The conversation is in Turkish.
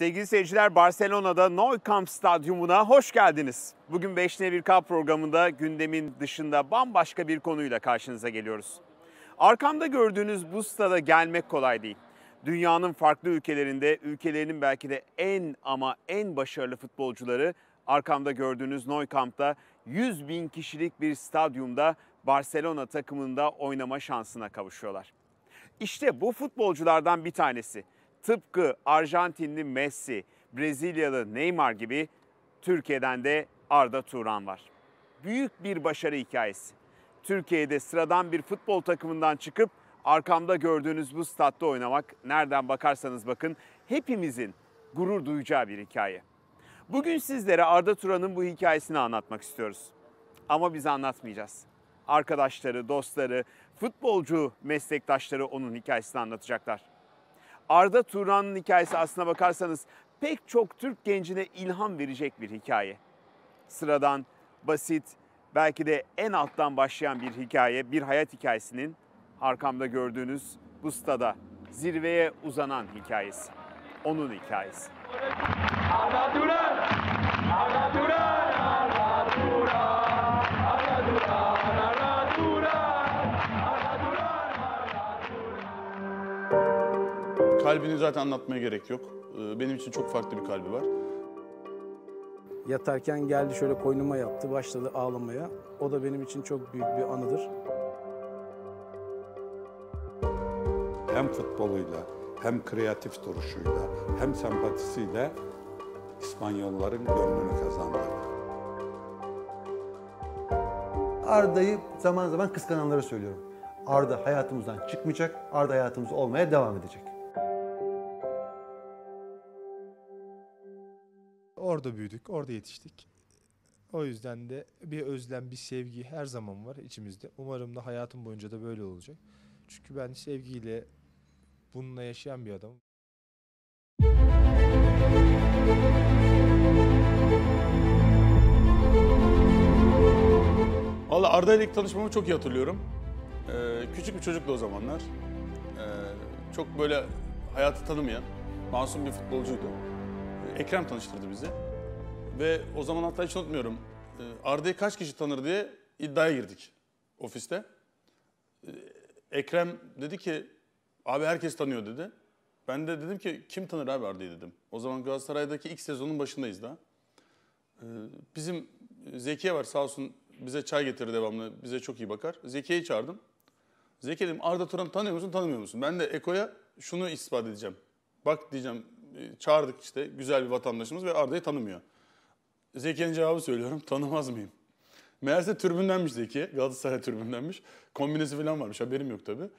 Sevgili seyirciler Barcelona'da Nou Camp Stadyumuna hoş geldiniz. Bugün 5 1 K programında gündemin dışında bambaşka bir konuyla karşınıza geliyoruz. Arkamda gördüğünüz bu stada gelmek kolay değil. Dünyanın farklı ülkelerinde ülkelerinin belki de en ama en başarılı futbolcuları arkamda gördüğünüz Nou Camp'ta 100 bin kişilik bir stadyumda Barcelona takımında oynama şansına kavuşuyorlar. İşte bu futbolculardan bir tanesi. Tıpkı Arjantinli Messi, Brezilyalı Neymar gibi Türkiye'den de Arda Turan var. Büyük bir başarı hikayesi. Türkiye'de sıradan bir futbol takımından çıkıp arkamda gördüğünüz bu statta oynamak nereden bakarsanız bakın hepimizin gurur duyacağı bir hikaye. Bugün sizlere Arda Turan'ın bu hikayesini anlatmak istiyoruz. Ama biz anlatmayacağız. Arkadaşları, dostları, futbolcu meslektaşları onun hikayesini anlatacaklar. Arda Turan'ın hikayesi aslına bakarsanız pek çok Türk gencine ilham verecek bir hikaye. Sıradan, basit, belki de en alttan başlayan bir hikaye, bir hayat hikayesinin arkamda gördüğünüz bu stada zirveye uzanan hikayesi. Onun hikayesi. Arda Turan! Kalbini zaten anlatmaya gerek yok. Ee, Benim için çok farklı bir kalbi var. Yatarken geldi şöyle koynuma yattı, başladı ağlamaya. O da benim için çok büyük bir anıdır. hem futboluyla hem kreatif duruşuyla hem sempatisiyle İspanyolların gönlünü kazandı. Arda'yı zaman zaman kıskananlara söylüyorum. Arda hayatımızdan çıkmayacak, Arda hayatımız olmaya devam edecek. Orada büyüdük, orada yetiştik. O yüzden de bir özlem, bir sevgi her zaman var içimizde. Umarım da hayatım boyunca da böyle olacak. Çünkü ben sevgiyle bununla yaşayan bir adamım. Valla Arda ile ilk tanışmamı çok iyi hatırlıyorum. Ee, küçük bir çocuktu o zamanlar. Ee, çok böyle hayatı tanımayan, masum bir futbolcuydu. Ekrem tanıştırdı bizi. Ve o zaman hatta hiç unutmuyorum. Ee, Arda'yı kaç kişi tanır diye iddiaya girdik ofiste. Ee, Ekrem dedi ki, abi herkes tanıyor dedi. Ben de dedim ki kim tanır abi Arda'yı dedim. O zaman Galatasaray'daki ilk sezonun başındayız daha. Ee, Bizim Zekiye var sağ olsun bize çay getirir devamlı. Bize çok iyi bakar. Zekiye'yi çağırdım. Zeki dedim Arda Turan'ı tanıyor musun tanımıyor musun? Ben de Eko'ya şunu ispat edeceğim. Bak diyeceğim e, çağırdık işte güzel bir vatandaşımız ve Arda'yı tanımıyor. Zekiye'nin cevabı söylüyorum tanımaz mıyım? Meğerse türbündenmiş Zeki. Galatasaray türbündenmiş. Kombinesi falan varmış haberim yok tabii.